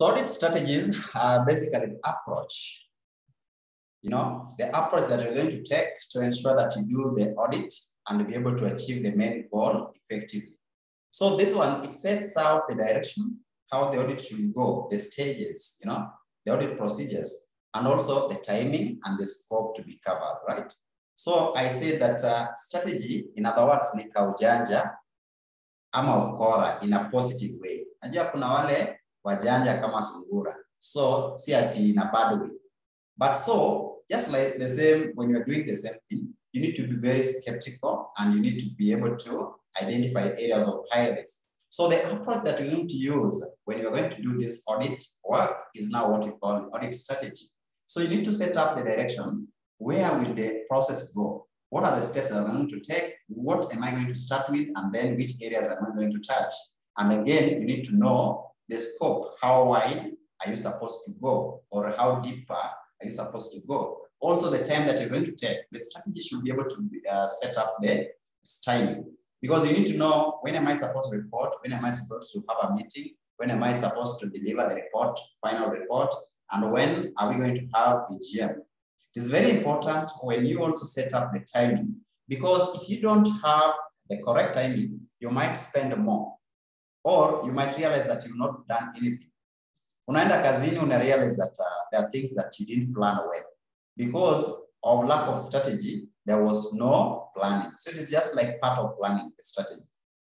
So audit strategies are basically the approach. You know, the approach that you're going to take to ensure that you do the audit and be able to achieve the main goal effectively. So this one, it sets out the direction, how the audit should go, the stages, you know, the audit procedures, and also the timing and the scope to be covered, right? So I say that uh, strategy, in other words, ni kaujanja ama ukora in a positive way. Najua kuna wale wajanja kama sungura. So si ati in a bad way. But so, just like the same, when you're doing the same thing, you need to be very skeptical and you need to be able to identify areas of high risk. So the approach that you're going to use when you're going to do this audit work is now what we call audit strategy. So you need to set up the direction. Where will the process go? What are the steps that I'm going to take? What am I going to start with? And then which areas am I going to touch? And again, you need to know the scope. How wide are you supposed to go? Or how deeper are you supposed to go? Also the time that you're going to take. The strategy should be able to uh, set up the timing. Because you need to know when am I supposed to report? When am I supposed to have a meeting? When am I supposed to deliver the report, final report? And when are we going to have the GM? It is very important when you also set up the timing, because if you don't have the correct timing, you might spend more, or you might realize that you've not done anything. Unaenda kazini, una realize that uh, there are things that you didn't plan well. Because of lack of strategy, there was no planning. So it is just like part of planning the strategy.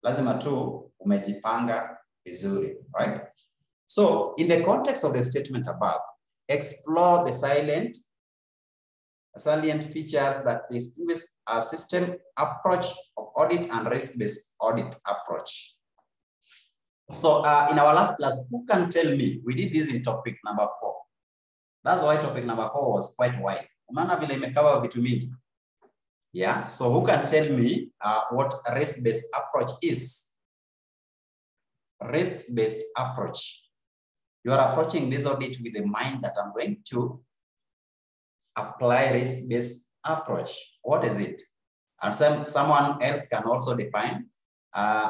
Lazima tu umejipanga vizuri, right? So in the context of the statement above, explore the silent, salient features that distinguish a system approach of audit and risk-based audit approach. So uh, in our last class, who can tell me, we did this in topic number four. That's why topic number four was quite wide. Unaona vile imekava vitu mingi. Yeah, so who can tell me uh, what risk-based approach is? Risk-based approach. You are approaching this audit with the mind that I'm going to apply risk-based approach. What is it? And some, someone else can also define uh,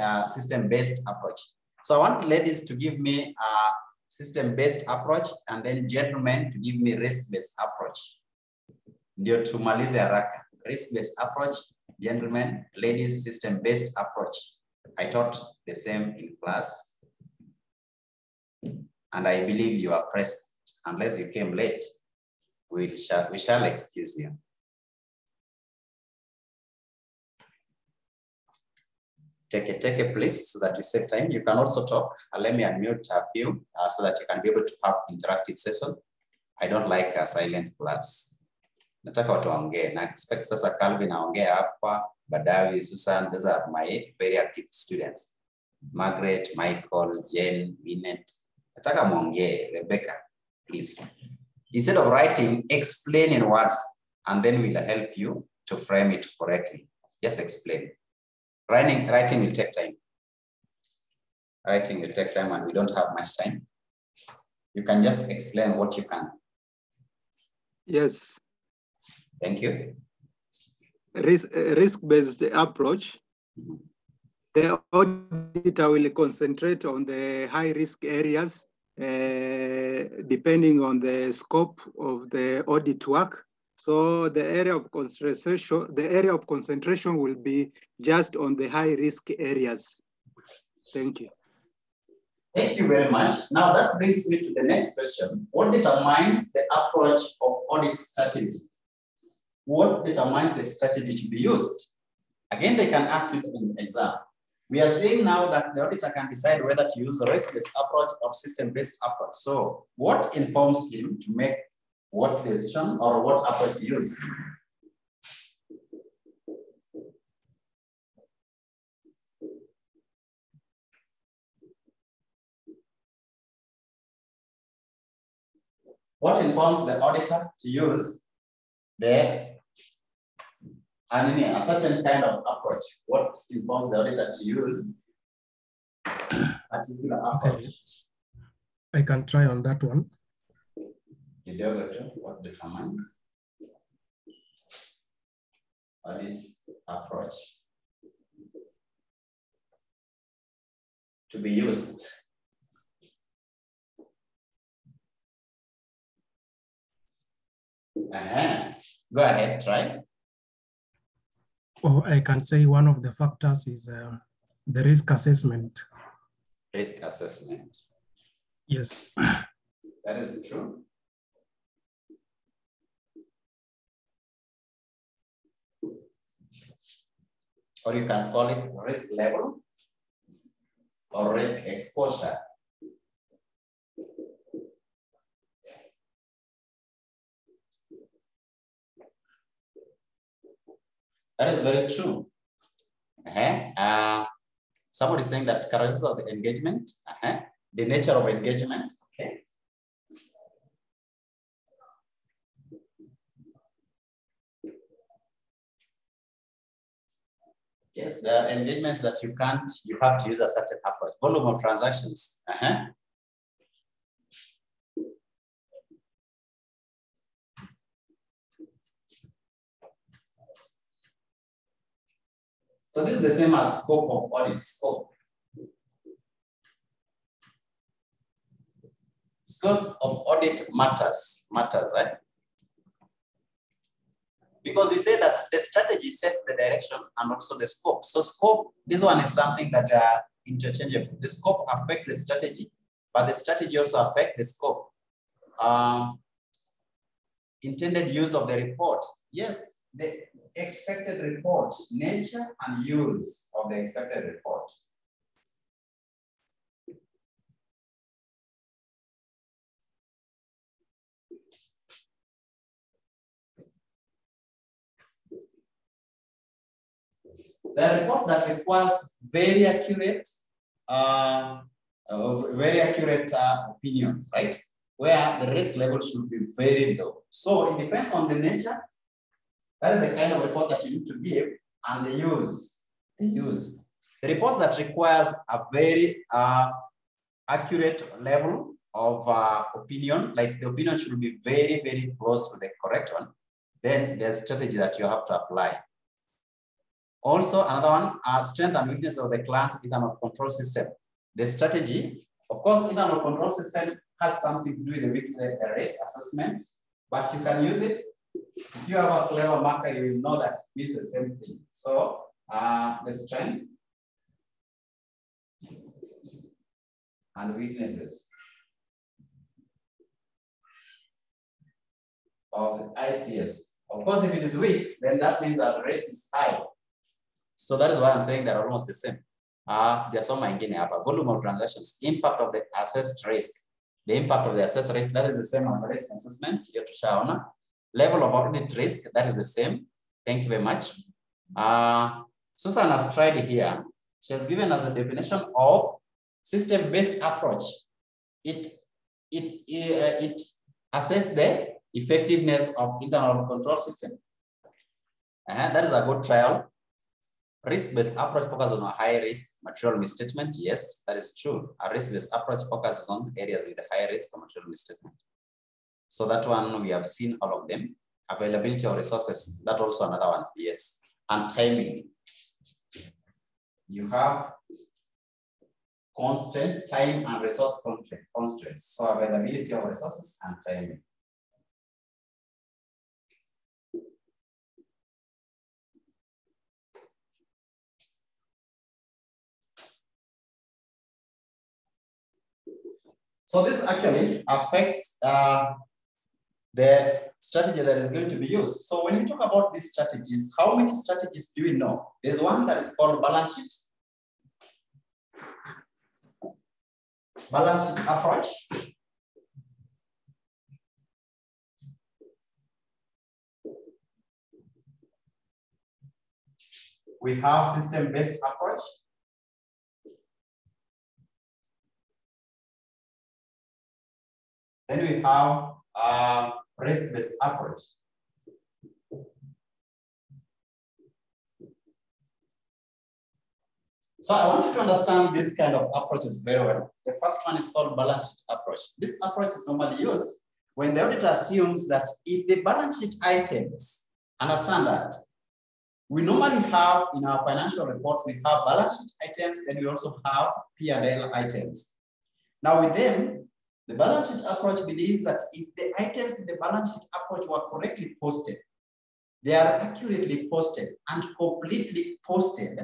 uh, system-based approach. So I want ladies to give me a system-based approach and then gentlemen to give me risk-based approach. Ndio tumalize haraka. Risk-based approach, gentlemen, ladies, system-based approach. I taught the same in class. And I believe you are present. Unless you came late, we shall, we shall excuse you. Take a, please so that we save time. You can also talk. Uh, let me unmute a few uh, so that you can be able to have interactive session. I don't like a silent class. Nataka watu waongee. Na expect sasa Calvin aongee hapa, Badawi, Susan, those are my very active students. Margaret, Michael, Jane, Lynette. Nataka muongee, Rebecca, please. Instead of writing, explain in words, and then we'll help you to frame it correctly. Just explain. Writing, writing will take time. Writing will take time and we don't have much time. You can just explain what you can. Yes, Thank you. risk, risk-based approach. The auditor will concentrate on the high-risk areas uh, depending on the scope of the audit work. So the area of concentration, the area of concentration will be just on the high-risk areas. Thank you. Thank you very much. Now that brings me to the next question. What determines the approach of audit strategy? What determines the strategy to be used? Again, they can ask you in the exam. We are saying now that the auditor can decide whether to use a risk-based approach or system-based approach. So what informs him to make what decision or what approach to use? What informs the auditor to use the I mean, a certain kind of approach? What informs the auditor to use particular approach? I can try on that one the director, what determines audit approach to be used. Uh -huh. Go ahead, try. Oh, I can say one of the factors is uh, the risk assessment. Risk assessment. Yes. That is true. Or you can call it risk level or risk exposure. That is very true. Uh-huh. Uh, somebody saying that characteristics of the engagement, uh-huh. the nature of engagement. Okay. Yes, there are engagements that you can't, you have to use a certain approach. Volume of transactions. Uh-huh. So this is the same as scope of audit scope. Scope of audit matters, matters, right? Because we say that the strategy sets the direction and also the scope. So scope, this one is something that are interchangeable. The scope affects the strategy, but the strategy also affects the scope. Um, intended use of the report. Yes, the expected report, nature and use of the expected report. The report that requires very accurate, uh, uh, very accurate uh, opinions, right? Where the risk level should be very low. So it depends on the nature. That is the kind of report that you need to give and the use, the use. The reports that requires a very uh, accurate level of uh, opinion, like the opinion should be very, very close to the correct one, then there's strategy that you have to apply. Also, another one, uh, strength and weakness of the client's internal control system. The strategy, of course, internal control system has something to do with the, risk assessment, but you can use it. If you have a clever marker, you will know that it means the same thing. So uh, the strength and weaknesses of ICS. Of course, if it is weak, then that means that the risk is high. So that is why I'm saying they're almost the same. Uh, sijasoma ingine hapa. Volume of transactions, impact of the assessed risk. The impact of the assessed risk, that is the same as risk assessment, hiyo tushaona. Level of audit risk, that is the same. Thank you very much. Uh, Susan has tried here. She has given us a definition of system-based approach. It, it, uh, it assess the effectiveness of internal control system. Uh, that is a good trial. Risk-based approach focuses on a high risk material misstatement. Yes, that is true. A risk-based approach focuses on areas with a high risk of material misstatement. So that one, we have seen all of them. Availability of resources, that also another one, yes. And timing. You have constant time and resource constraints. So availability of resources and timing. So this actually affects uh, the strategy that is going to be used. So when you talk about these strategies, how many strategies do we know? There's one that is called balance sheet. Balance sheet approach. We have system-based approach. Then we have a risk-based approach. So I want you to understand this kind of approaches very well. The first one is called balance sheet approach. This approach is normally used when the auditor assumes that if the balance sheet items, understand that, we normally have in our financial reports, we have balance sheet items and we also have P&L items. Now with them, The balance sheet approach believes that if the items in the balance sheet approach were correctly posted, they are accurately posted and completely posted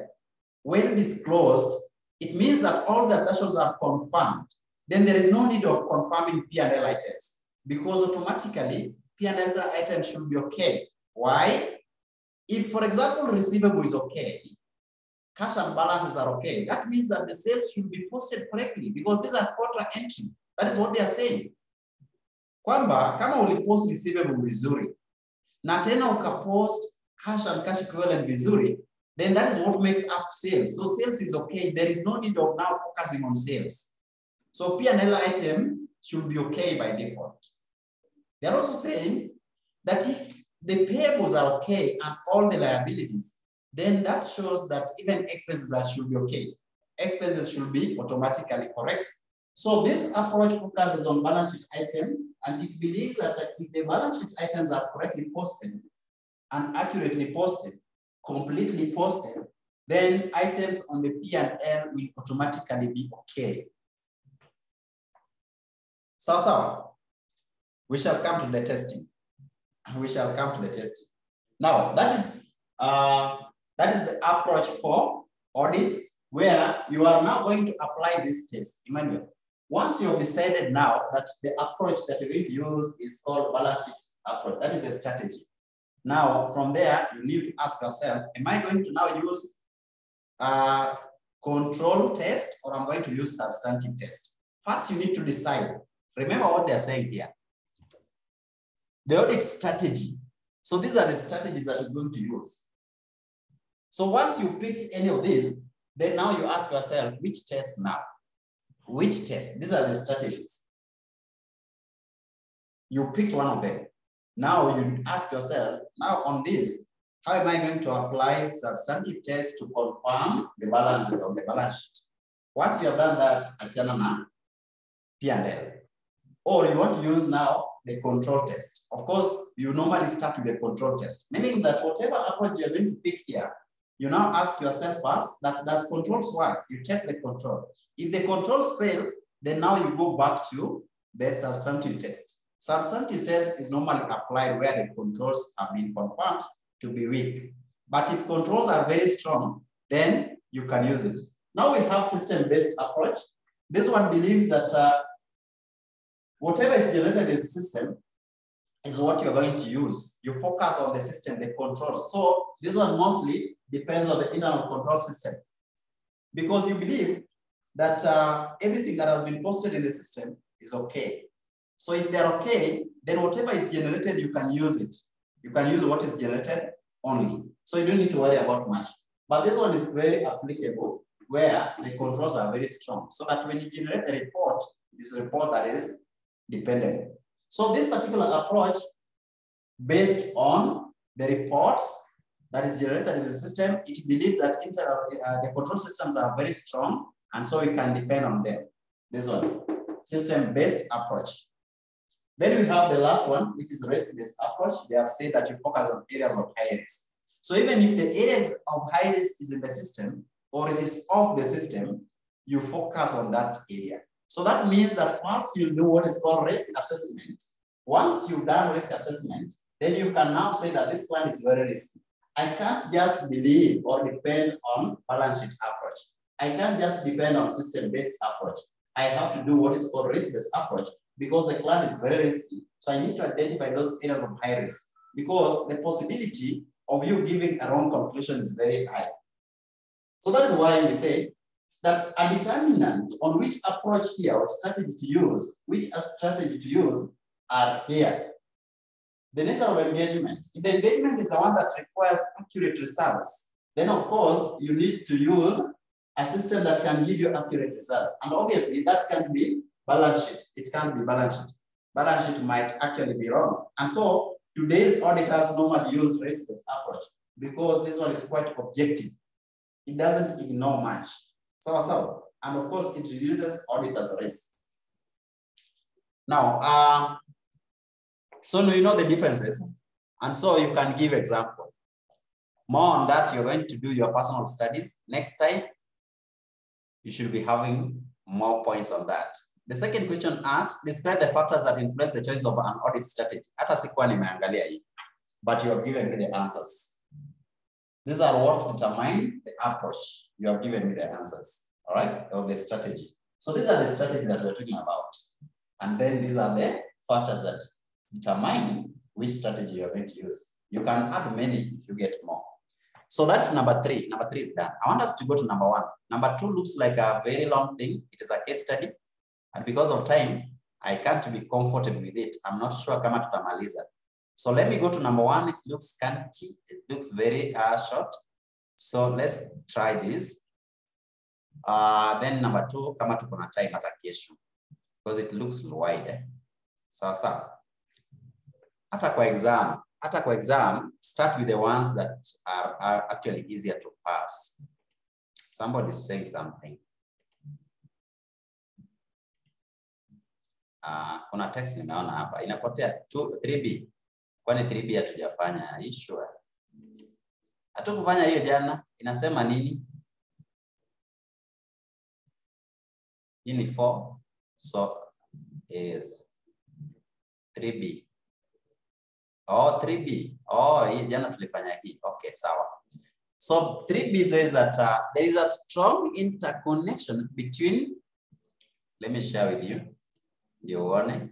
when disclosed, it means that all the assertions are confirmed. Then there is no need of confirming P&L items because automatically P&L items should be okay. Why? If, for example, receivable is okay, cash and balances are okay, that means that the sales should be posted correctly because these are quarter entry. That is what they are saying. Kwamba kama ulipost receivable vizuri na tena ukapost cash and cash equivalent vizuri, then that is what makes up sales. So sales is okay. There is no need of now focusing on sales. So P&L item should be okay by default. They're also saying that if the payables are okay and all the liabilities, then that shows that even expenses are should be okay. Expenses should be automatically correct. So this approach focuses on balance sheet item and it believes that if the balance sheet items are correctly posted and accurately posted, completely posted, then items on the P&L will automatically be okay. So, so we shall come to the testing. We shall come to the testing. Now, that is uh, that is the approach for audit where you are now going to apply this test. Emmanuel, once you have decided now that the approach that you're going to use is called balance sheet approach, that is a strategy. Now, from there, you need to ask yourself, am I going to now use a control test or I'm going to use substantive test? First, you need to decide. Remember what they're saying here. The audit strategy. So these are the strategies that you're going to use. So once you picked any of these, then now you ask yourself, which test now? Which test? These are the strategies. You picked one of them. Now you ask yourself, now on this, how am I going to apply substantive test to confirm the balances of the balance sheet? Once you have done that, achana na P&L. Or you want to use now the control test. Of course, you normally start with the control test, meaning that whatever approach you're going to pick here, you now ask yourself first that does controls work? You test the control. If the controls fails, then now you go back to the substantive test. Substantive test is normally applied where the controls have been confirmed to be weak. But if controls are very strong, then you can use it. Now we have system-based approach. This one believes that uh, whatever is generated in the system is what you're going to use. You focus on the system, the controls. So this one mostly depends on the internal control system. Because you believe that uh, everything that has been posted in the system is okay. So if they're okay, then whatever is generated, you can use it. You can use what is generated only. So you don't need to worry about much. But this one is very applicable where the controls are very strong. So that when you generate the report, this report that is dependable. So this particular approach based on the reports that is generated in the system, it believes that uh, the control systems are very strong and so we can depend on them. This one, system-based approach. Then we have the last one, which is risk-based approach. They have said that you focus on areas of high risk. So even if the areas of high risk is in the system or it is off the system, you focus on that area. So that means that once you do what is called risk assessment, once you've done risk assessment, then you can now say that this plan is very risky. I can't just believe or depend on balance sheet approach. I can't just depend on system-based approach. I have to do what is called risk-based approach because the client is very risky. So I need to identify those areas of high risk because the possibility of you giving a wrong conclusion is very high. So that is why we say that a determinant on which approach here or strategy to use, which strategy to use are here. The nature of engagement. If the engagement is the one that requires accurate results, then of course you need to use a system that can give you accurate results. And obviously that can be balance sheet. It can't be balance sheet. Balance sheet might actually be wrong. And so today's auditors normally use risk-based approach because this one is quite objective. It doesn't ignore much. So, so, and of course it reduces auditors' risk. Now, uh, so you know the differences. And so you can give example. More on that, you're going to do your personal studies. Next time, you should be having more points on that. The second question asks, describe the factors that influence the choice of an audit strategy. But you have given me the answers. These are what determine the approach. You have given me the answers, all right, of the strategy. So these are the strategies that we're talking about. And then these are the factors that determine which strategy you're going to use. You can add many if you get more. So that's number three. Number three is done. I want us to go to number one. Number two looks like a very long thing. It is a case study. And because of time, I can't be comfortable with it. I'm not sure kama tutamaliza. So let me go to number one. It looks scanty. It looks very uh, short. So let's try this. Uh, then number two, kama tuko na time hata kesho. Because it looks wider? Sawa sawa. Hata kwa exam, hata kwa exam, start with the ones that are, are actually easier to pass. Somebody is saying something. Uh, kuna text nimeona hapa inapotea 3B. Kwani 3B hatujafanya? Sure? Hatukufanya hiyo jana. Inasema nini? Hii ni 4. So it is 3B. Oh, 3B. Oh, jana tulifanya hii. Okay, sawa. So 3B says that uh, there is a strong interconnection between, let me share with you. Ndio uone.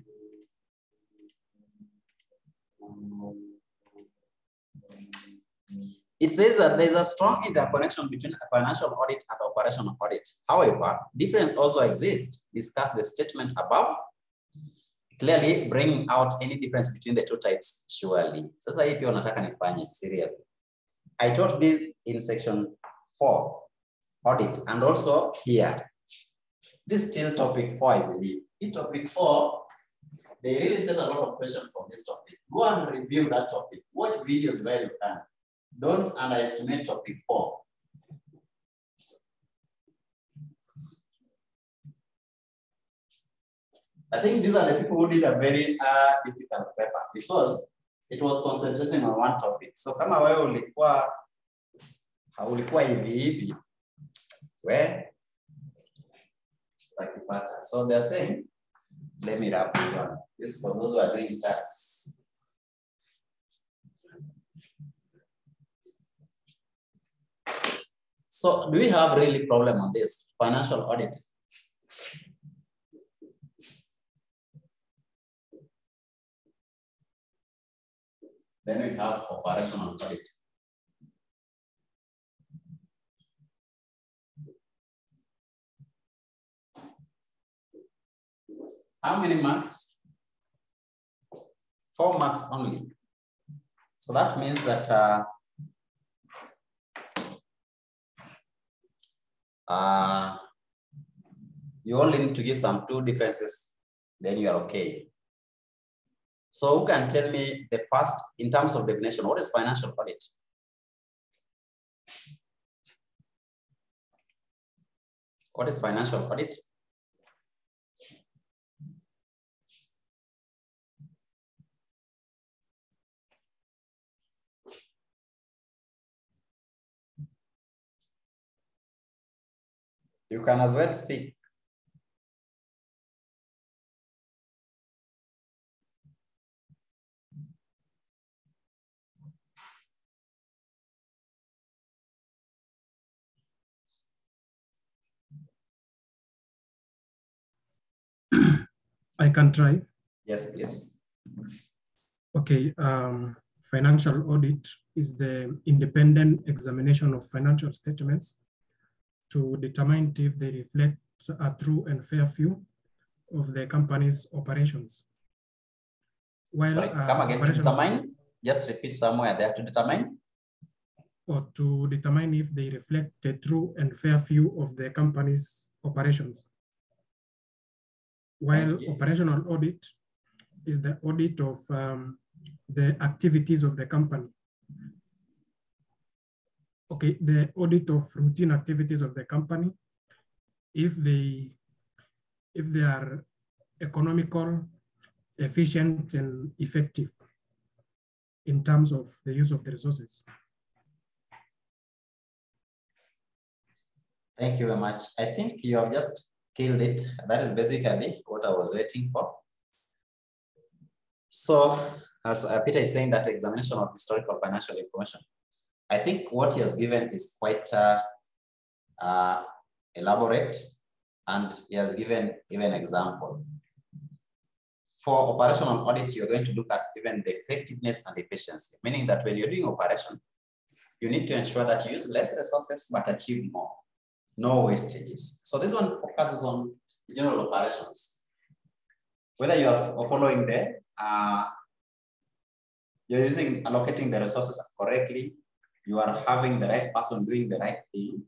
It says that there's a strong interconnection between a financial audit and operational audit. However, difference also exists. Discuss the statement above. Clearly bring out any difference between the two types, surely. Sasa hii pia unataka nifanye seriously. I taught this in section four, audit, and also here. This is still topic four, I believe. In topic four, they really set a lot of questions from this topic. Go and review that topic. Watch videos where you can. Don't underestimate topic four. I think these are the people who did a very uh, difficult paper because it was concentrating on one topic. So kama wewe ulikuwa ulikuwa hivi hivi, we utakipata. So they're saying, let me wrap this one. This is for those who are doing tax. So do we have really problem on this financial audit? Then we have operational audit. How many marks? Four marks only. So that means that uh, uh, you only need to give some two differences, then you are okay. So who can tell me the first, in terms of definition, what is financial audit? What is financial audit? You can as well speak. I can try. Yes, please. Okay, um, financial audit is the independent examination of financial statements to determine if they reflect a true and fair view of the company's operations. While, Sorry, uh, come again, to determine, just repeat somewhere there, to determine? Or to determine if they reflect a true and fair view of the company's operations. While operational audit is the audit of um, the activities of the company. Okay, the audit of routine activities of the company, if they, if they are economical, efficient, and effective in terms of the use of the resources. Thank you very much. I think you have just killed it. That is basically what I was waiting for. So as Peter is saying that examination of historical financial information, I think what he has given is quite uh, uh, elaborate and he has given even example. For operational audit, you're going to look at even the effectiveness and efficiency, meaning that when you're doing operation, you need to ensure that you use less resources but achieve more, no wastages. So this one focuses on general operations. Whether you are following the, uh, you're using, allocating the resources correctly, you are having the right person doing the right thing,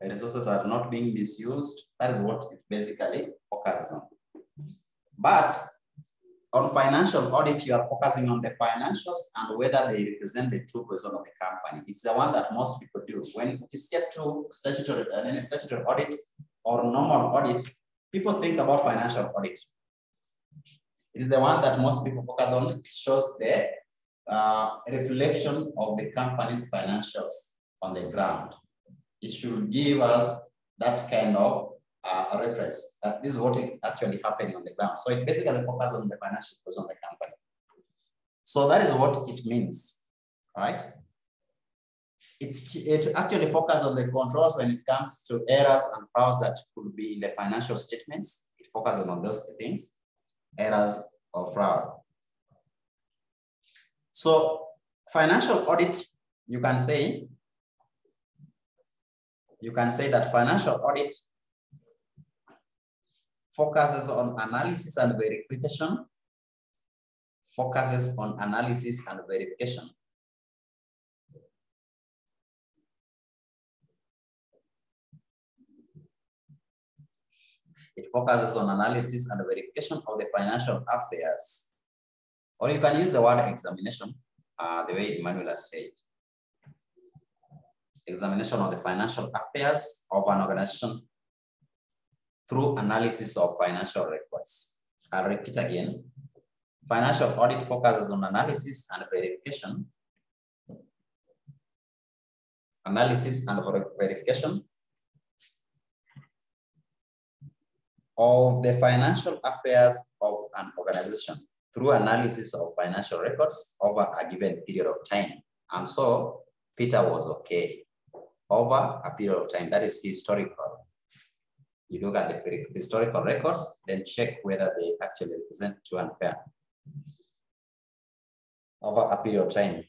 the resources are not being misused. That is what it basically focuses on. But on financial audit, you are focusing on the financials and whether they represent the true position of the company. It's the one that most people do. When it get to statutory, uh, statutory audit or normal audit, people think about financial audit. It is the one that most people focus on. It shows the uh, reflection of the company's financials on the ground. It should give us that kind of uh, reference that this is what is actually happening on the ground. So it basically focuses on the financial position of the company. So that is what it means, right? It, it actually focuses on the controls when it comes to errors and frauds that could be in the financial statements. It focuses on those things, errors or fraud. So financial audit, you can say, you can say that financial audit focuses on analysis and verification, focuses on analysis and verification. It focuses on analysis and verification of the financial affairs. Or you can use the word examination, uh, the way Emmanuel has said. Examination of the financial affairs of an organization through analysis of financial records. I'll repeat again. Financial audit focuses on analysis and verification. Analysis and verification of the financial affairs of an organization through analysis of financial records over a given period of time. And so Peter was okay over a period of time. That is historical you look at the historical records, then check whether they actually represent true and fair over a period of time.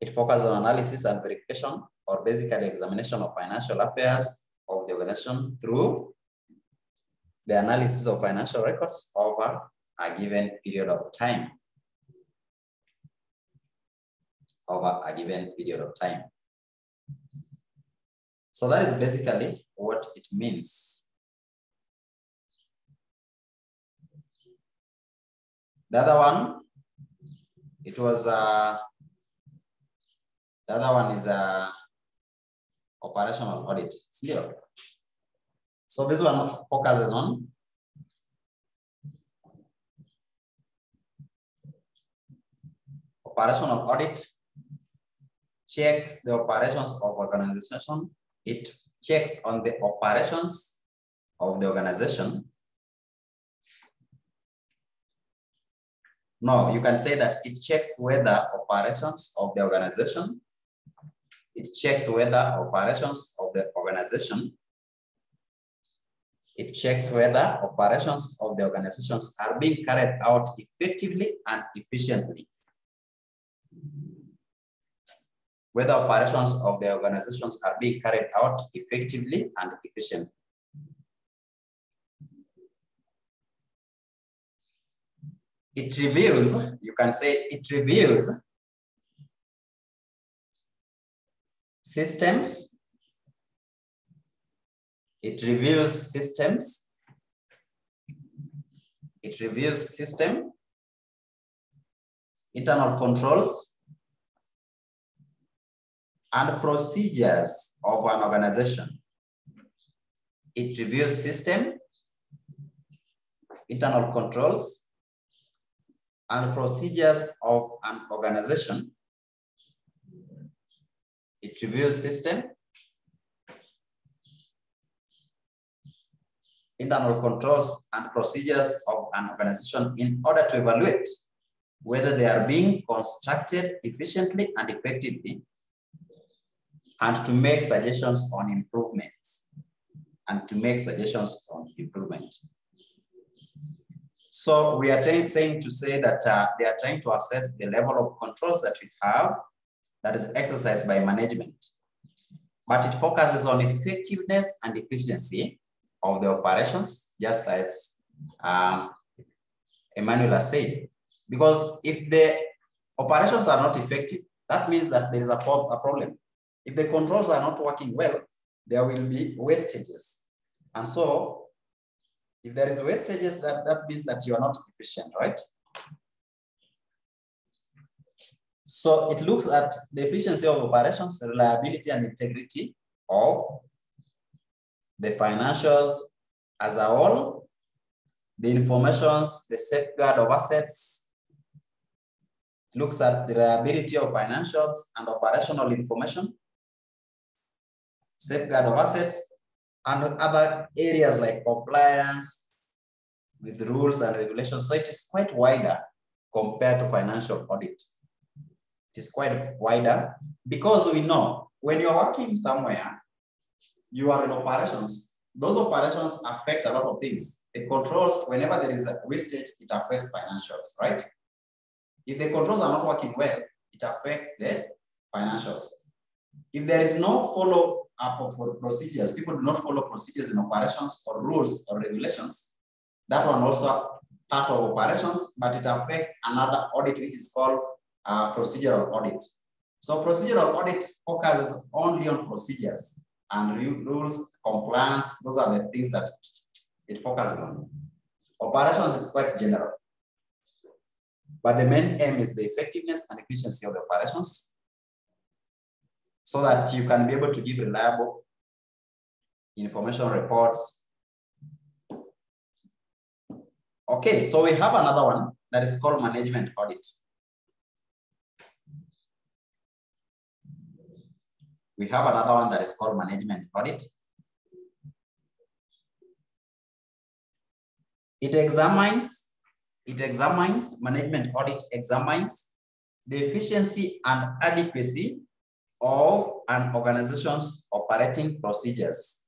It focuses on analysis and verification or basically examination of financial affairs of the organization through the analysis of financial records over a given period of time. Over a given period of time. So that is basically what it means. The other one, it was, uh, the other one is uh, operational audit, still. So this one focuses on operational audit, checks the operations of organization it checks on the operations of the organization. No, you can say that it checks whether operations of the organization, it checks whether operations of the organization, it checks whether operations of the organizations are being carried out effectively and efficiently whether operations of the organizations are being carried out effectively and efficiently. It reviews, you can say it reviews systems. It reviews systems. It reviews system, internal controls, and procedures of an organization. It reviews system, internal controls, and procedures of an organization. It reviews system, internal controls and procedures of an organization in order to evaluate whether they are being constructed efficiently and effectively and to make suggestions on improvements and to make suggestions on improvement. So we are trying, saying to say that uh, they are trying to assess the level of controls that we have that is exercised by management. But it focuses on effectiveness and efficiency of the operations, just as um, Emmanuel has said. Because if the operations are not effective, that means that there is a, a problem. If the controls are not working well, there will be wastages. And so if there is wastages, that, that means that you are not efficient, right? So it looks at the efficiency of operations, reliability and integrity of the financials as a whole, the informations, the safeguard of assets, looks at the reliability of financials and operational information, safeguard of assets, and other areas like compliance with rules and regulations. So it is quite wider compared to financial audit. It is quite wider because we know when you're working somewhere, you are in operations. Those operations affect a lot of things. The controls, whenever there is a wastage, it affects financials, right? If the controls are not working well, it affects the financials. If there is no follow up for procedures, people do not follow procedures in operations or rules or regulations. That one also part of operations, but it affects another audit, which is called uh, procedural audit. So procedural audit focuses only on procedures and rules, compliance. Those are the things that it focuses on. Operations is quite general. But the main aim is the effectiveness and efficiency of the operations so that you can be able to give reliable information reports. Okay, so we have another one that is called management audit. We have another one that is called management audit. It examines, it examines, management audit examines the efficiency and adequacy of an organization's operating procedures.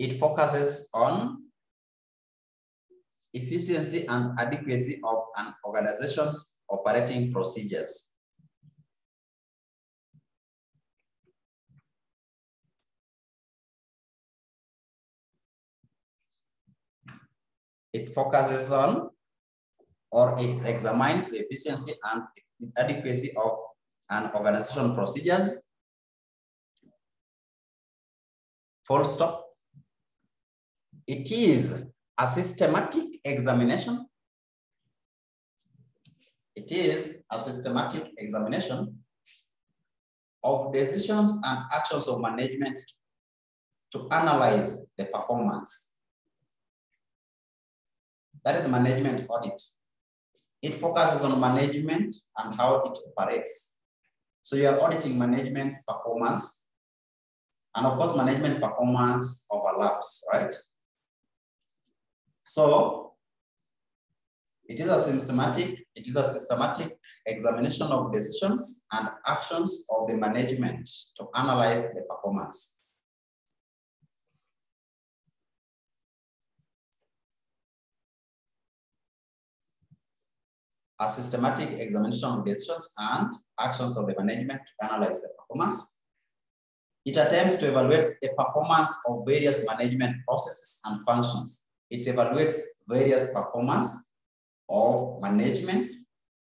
It focuses on efficiency and adequacy of an organization's operating procedures. It focuses on or it examines the efficiency and adequacy of an organization procedures. Full stop. It is a systematic examination. It is a systematic examination of decisions and actions of management to analyze the performance that is management audit. It focuses on management and how it operates. So you are auditing management's performance. And of course, management performance overlaps, right? So it is a systematic, it is a systematic examination of decisions and actions of the management to analyze the performance. a systematic examination of decisions and actions of the management to analyze the performance. It attempts to evaluate the performance of various management processes and functions. It evaluates various performance of management.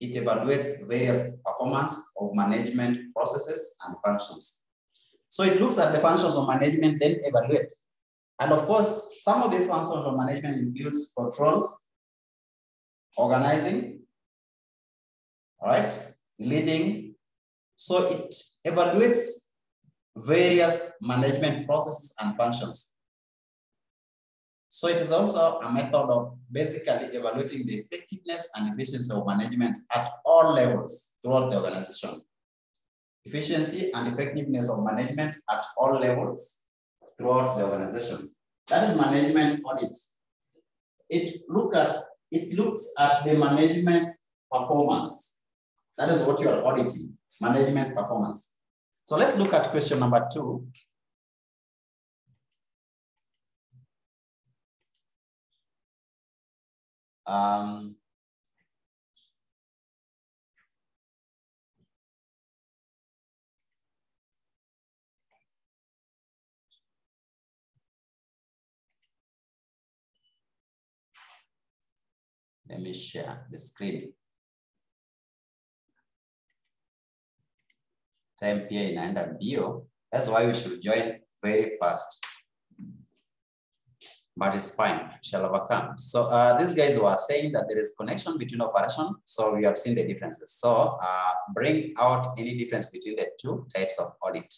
It evaluates various performance of management processes and functions. So it looks at the functions of management, then evaluate. And of course, some of these functions of management includes controls, organizing, all right, leading. So it evaluates various management processes and functions. So it is also a method of basically evaluating the effectiveness and efficiency of management at all levels throughout the organization. efficiency and effectiveness of management at all levels throughout the organization. That is management audit. It look at it looks at the management performance. That is what you are auditing, management performance. So let's look at question number two. Um, let me share the screen. Time pia inaenda mbio. That's why we should join very fast. But it's fine, shall overcome. So uh, these guys were saying that there is connection between operation. So we have seen the differences. So uh, bring out any difference between the two types of audit.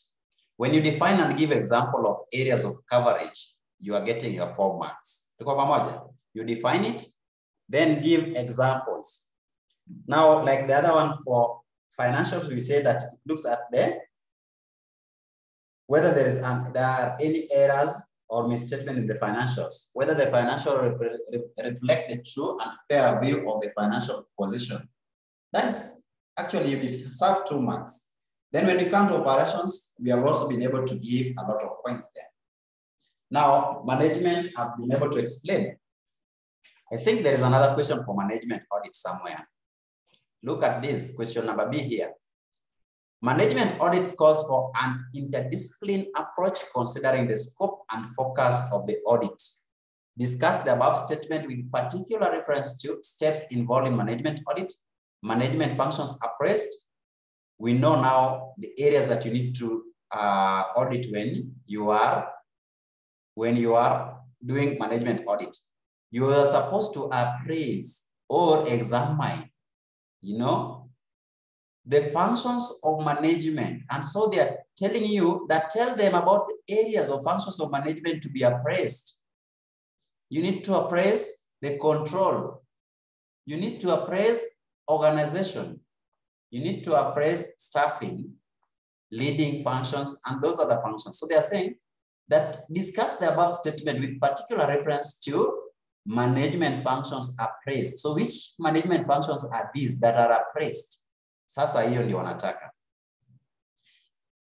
When you define and give example of areas of coverage, you are getting your four marks. Tuko? You define it, then give examples. Now, like the other one for financials, we say that it looks at the whether there is an, there are any errors or misstatement in the financials, whether the financial re re reflect the true and fair view of the financial position. That's actually you deserve two marks. Then when you come to operations, we have also been able to give a lot of points there. Now, management have been able to explain. I think there is another question for management audit somewhere. Look at this question number B here. Management audits calls for an interdiscipline approach considering the scope and focus of the audit. Discuss the above statement with particular reference to steps involving management audit, management functions appraised. We know now the areas that you need to uh, audit when you are when you are doing management audit. You are supposed to appraise or examine, you know, the functions of management. And so they are telling you that tell them about the areas of functions of management to be appraised. You need to appraise the control. You need to appraise organization. You need to appraise staffing, leading functions, and those other functions. So they are saying that discuss the above statement with particular reference to management functions appraised. So which management functions are these that are appraised? Sasa hiyo ndio wanataka.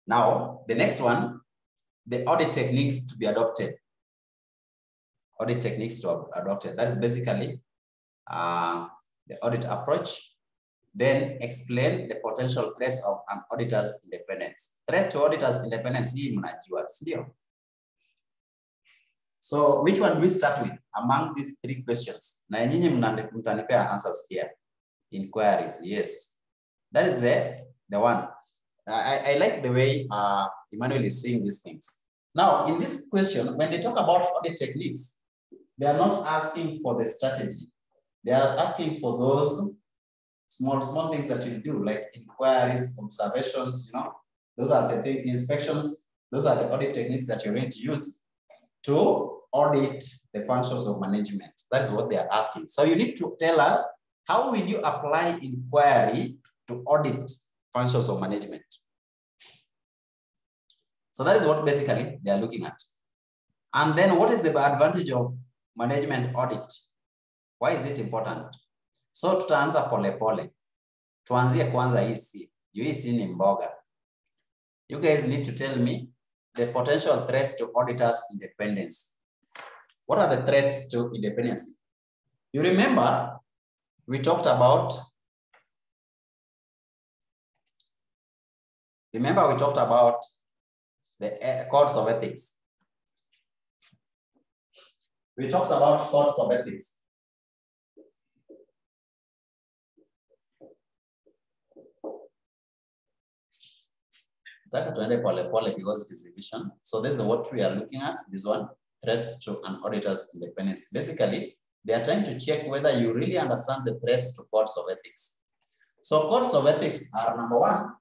Now, the next one, the audit techniques to be adopted. Audit techniques to be adopted. That is basically uh, the audit approach. Then explain the potential threats of an auditor's independence. Threat to auditor's independence, hii mnajua, ndio? So which one do we start with among these three questions? Na nyinyi mtanipea answers here. Inquiries, yes. That is the, the one. I, I like the way uh, Emmanuel is seeing these things. Now, in this question, when they talk about audit techniques, they are not asking for the strategy. They are asking for those small, small things that you do, like inquiries, observations, you know, those are the, inspections, those are the audit techniques that you're going to use to audit the functions of management. That is what they are asking. So you need to tell us, how will you apply inquiry to audit functions of management? So that is what basically they are looking at. And then what is the advantage of management audit? Why is it important? So tutaanza pole pole. Tuanzie kwanza hii C. Juu hii ni mboga. You guys need to tell me the potential threats to auditors' independence. What are the threats to independence? You remember we talked about Remember we talked about the eh, codes of ethics. We talked about codes of ethics. Pole pole because it is. So this is what we are looking at. This one, threats to an auditor's independence. Basically, they are trying to check whether you really understand the threats to codes of ethics. So codes of ethics are number one,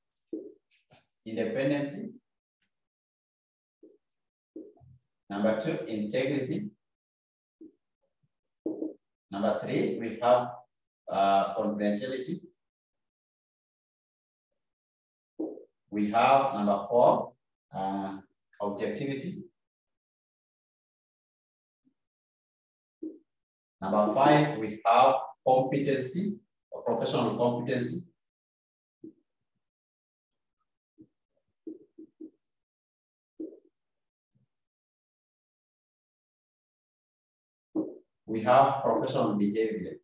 independency. Number two, integrity. Number three, we have uh, confidentiality. We have number four, uh, objectivity. Number five, we have competency or professional competency. We have professional behavior.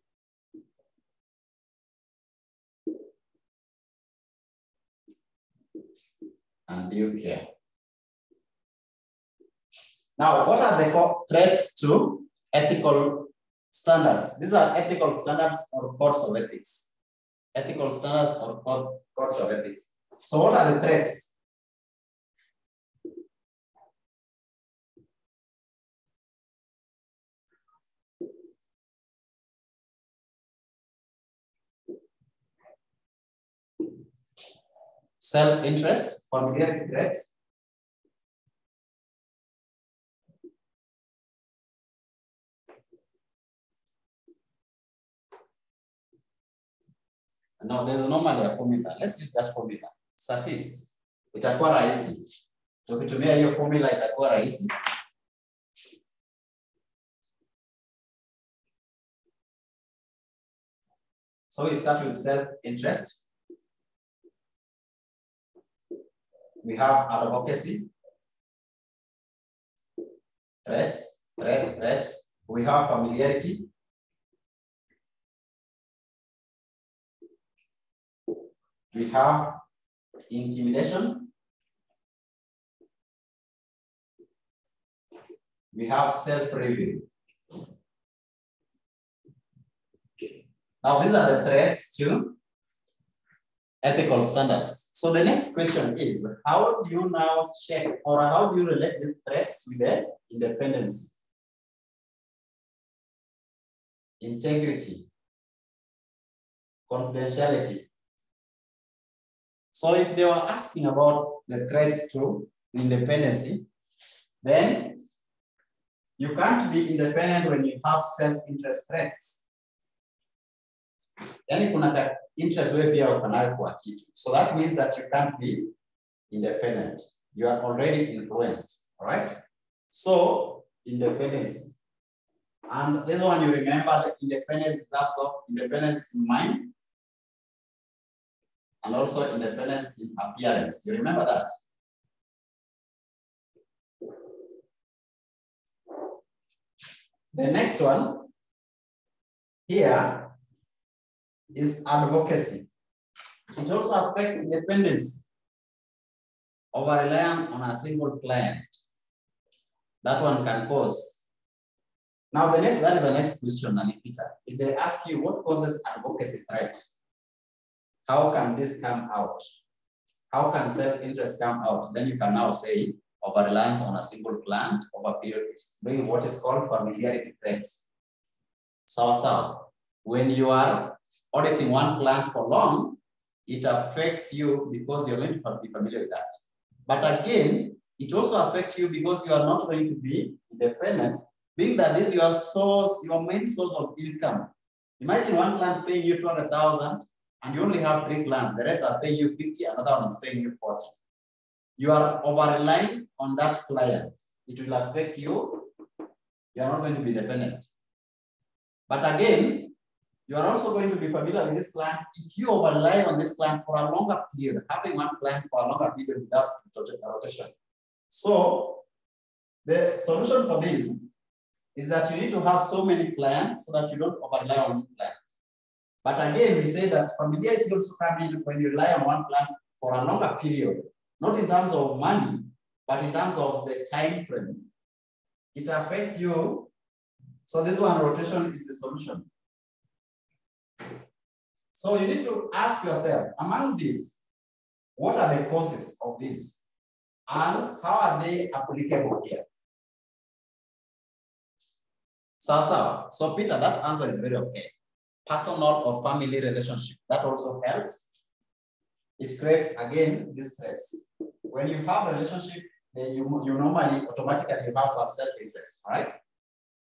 And due care. Now, what are the threats to ethical standards? These are ethical standards or codes of ethics. Ethical standards or codes of ethics. So what are the threats? Self-interest, familiarity threat, Now there's normally a formula. Let's use that formula. Surface. Itakuwa rahisi. Tukitumia hiyo formula itakuwa rahisi. So we start with self-interest. We have advocacy. Threat, threat, threat. We have familiarity. we have intimidation. We have self-review. Now, these are the threats to ethical standards. So the next question is, how do you now check or how do you relate these threats with the independence, integrity, confidentiality, so if they were asking about the threats to independence, then you can't be independent when you have self-interest threats. Yani kuna ka interest wewe pia uko nayo kwa kitu. So that means that you can't be independent. You are already influenced, all right? So independence. And this one you remember the independence lapse of independence in mind, and also independence in appearance. You remember that? The next one here is advocacy. It also affects independence, over relying on a single client. That one can cause. Now the next, that is the next question, Peter. If they ask you what causes advocacy threat, how can this come out? How can self-interest come out? Then you can now say over reliance on a single client over period, bring what is called familiarity threat. So, so when you are auditing one client for long, it affects you because you're going to be familiar with that. But again, it also affects you because you are not going to be independent, being that this is your source, your main source of income. Imagine one client paying you 200,000 and you only have three clients, the rest are paying you 50, another one is paying you 40. You are over relying on that client. It will affect you. You are not going to be independent. But again, you are also going to be familiar with this client. If you over rely on this client for a longer period, having one client for a longer period without rotation. So the solution for this is that you need to have so many clients so that you don't over rely on one client. But again, we say that familiarity also comes in when you rely on one plan for a longer period, not in terms of money, but in terms of the time frame. It affects you. So this one rotation is the solution. So you need to ask yourself, among these, what are the causes of this? And how are they applicable here? So, so, so Peter, that answer is very okay personal or family relationship. That also helps. It creates, again, these threats. When you have a relationship, then you, you normally automatically have some self-interest, right?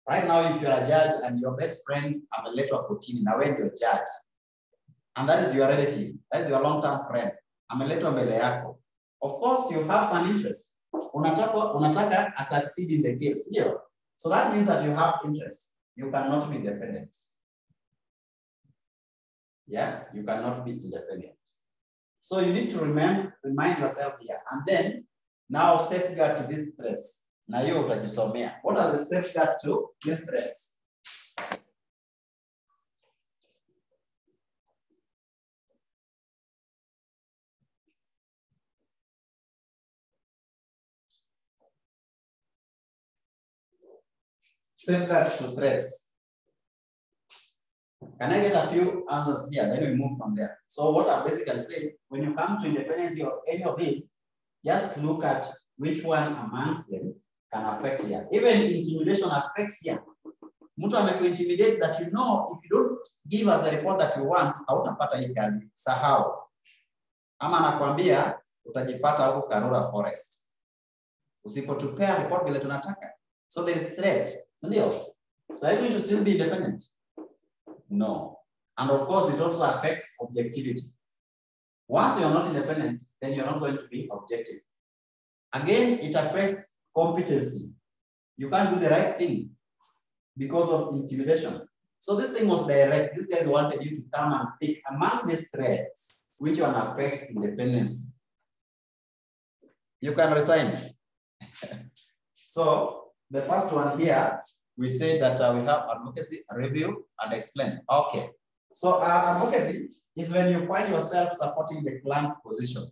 Right now, if you're a judge and your best friend ameletwa kotini na wewe ndio judge, and that is your relative, that is your long-term friend, ameletwa mbele yako, Of course, you have some interest. Unataka, unataka a succeed in the case, here. So that means that you have interest. You cannot be independent. Yeah, you cannot be independent. So you need to remind, remind yourself here. And then now safeguard to this threats. Na hiyo utajisomea. What does it safeguard to this threats? Safeguard to threats. Can I get a few answers here? Then we move from there. So what I basically say, when you come to independency or any of these, just look at which one amongst them can affect here. Even intimidation affects here. Mtu amekuintimidate that you know if you don't give us the report that you want, hautapata hii kazi. Sahau. Ama nakwambia utajipata huko Karura Forest. Usipotupea report vile tunataka. So there is threat. Ndio. So are you going to still be independent? No. And of course, it also affects objectivity. Once you're not independent, then you're not going to be objective. Again, it affects competency. You can't do the right thing because of intimidation. So this thing was direct. These guys wanted you to come and pick among these threats, which one affects independence. You can resign. so the first one here, we say that uh, we have advocacy, review, and explain. Okay. So uh, advocacy is when you find yourself supporting the client position.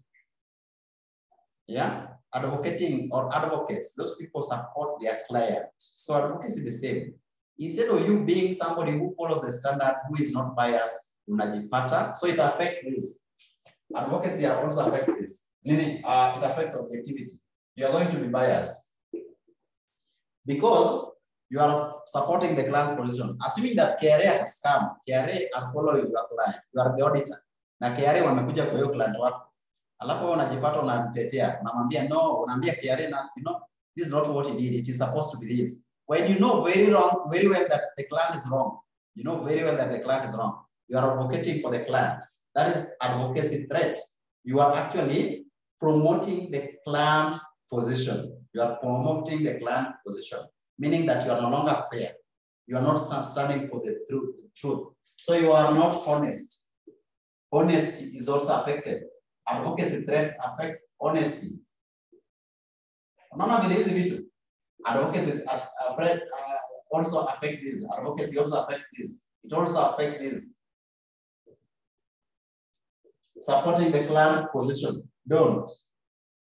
Yeah, advocating or advocates, those people support their client. So advocacy is the same. Instead of you being somebody who follows the standard, who is not biased, unajipata. So it affects this. Advocacy also affects this. Meaning, uh, it affects objectivity. You are going to be biased. Because you are supporting the client's position. Assuming that KRA has come, KRA are following your client, you are the auditor, na KRA wamekuja kwa hiyo client wako, alafu wewe unajipata unamtetea, unamwambia no, unaambia KRA na you know this is not what he did, it is supposed to be this. When you know very wrong, very well that the client is wrong, you know very well that the client is wrong. You are advocating for the client. That is advocacy threat. You are actually promoting the client position. You are promoting the client position meaning that you are no longer fair. You are not standing for the truth. truth. So you are not honest. Honesty is also affected. Advocacy threats affects honesty. Unaona vile hizi vitu. Advocacy uh, uh, also affect this. Advocacy also affect this. It also affect this. Supporting the client position. Don't.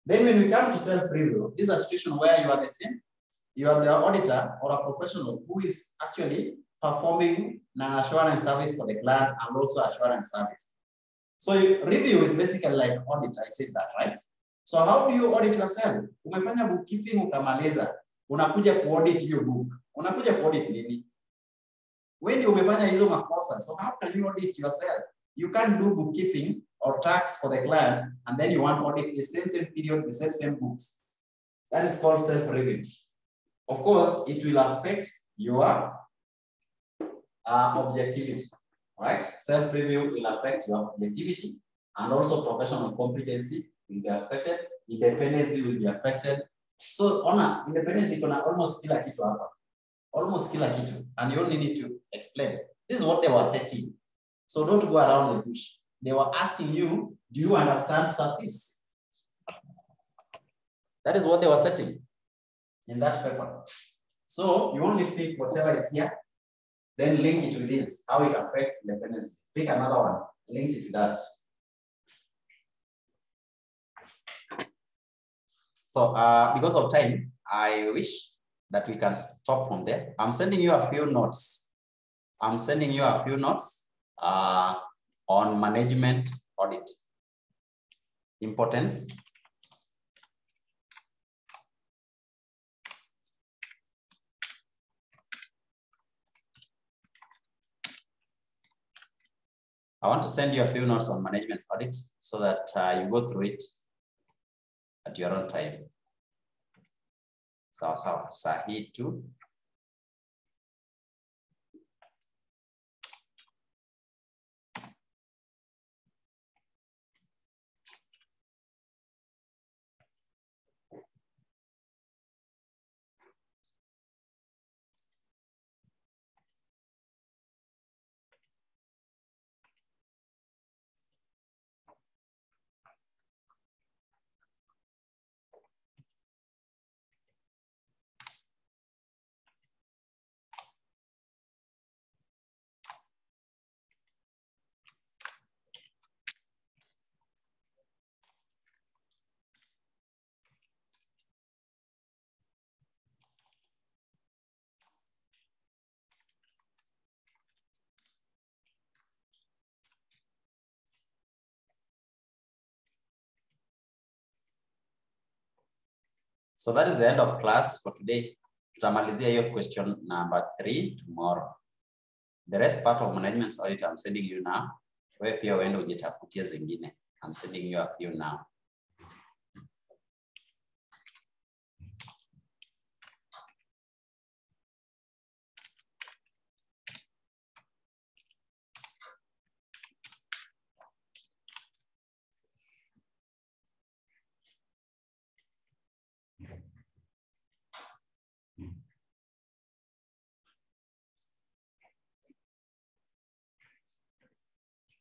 Then when we come to self-review, this is a situation where you are the same you are the auditor or a professional who is actually performing an assurance service for the client and also assurance service. So review is basically like audit, I said that, right? So how do you audit yourself? Umefanya bookkeeping ukamaliza, unakuja kuaudit hiyo book. Unakuja kuaudit nini? Wewe ndio umefanya hizo makosa. So how can you audit yourself? You can't do bookkeeping or tax for the client and then you want to audit the same same period, the same same books. That is called self-review. Of course, it will affect your uh, objectivity, right? Self-review will affect your objectivity and also professional competency will be affected, independency will be affected. So ona, independence iko na almost kila kitu hapa. Almost kila kitu. And you only need to explain. This is what they were setting. So don't go around the bush. They were asking you, do you understand service? That is what they were setting in that paper. So you only pick whatever is here, then link it with this, how it affects independence. Pick another one, link it to that. So uh, because of time, I wish that we can stop from there. I'm sending you a few notes. I'm sending you a few notes uh, on management audit. Importance, I want to send you a few notes on management audit so that uh, you go through it at your own time. Sawa sawa, tu So that is the end of class for today. Tutamalizia hiyo question number three tomorrow. The rest part of management's audit I'm sending you now. Wewe pia uende ujitafutie zingine. I'm sending you a few now.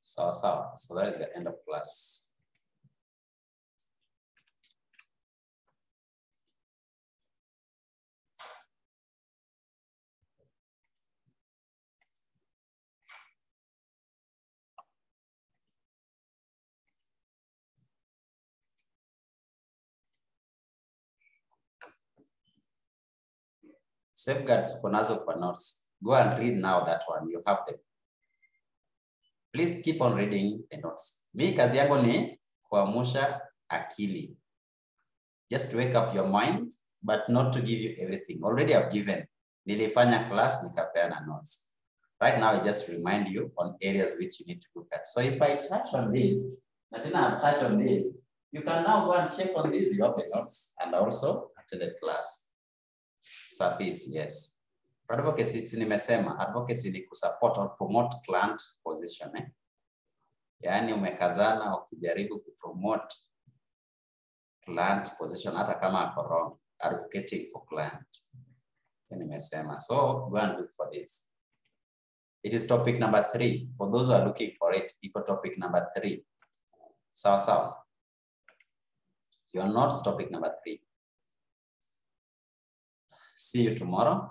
Sawa sawa. So that is the end of class. Safeguards uko nazo kwa notes. Go and read now that one. You have them. Please keep on reading the notes. Mi kazi yangu ni kuamsha akili. Just wake up your mind, but not to give you everything. Already I've given. Nilifanya class, nikapeana notes. Right now, I just remind you on areas which you need to look at. So if I touch on this, na tena touch on this, you can now go and check on this. You have the notes and also attended class. Surface, yes. Advocacy nimesema, advocacy ni kusupport or promote client position. Eh? Yaani umekazana ukijaribu kupromote client position hata kama ako wrong, advocating for client. Hiyo nimesema. So go and look for this. It is topic number three. For those who are looking for it, iko topic number three. Sawa sawa. Your notes topic number three. See you tomorrow.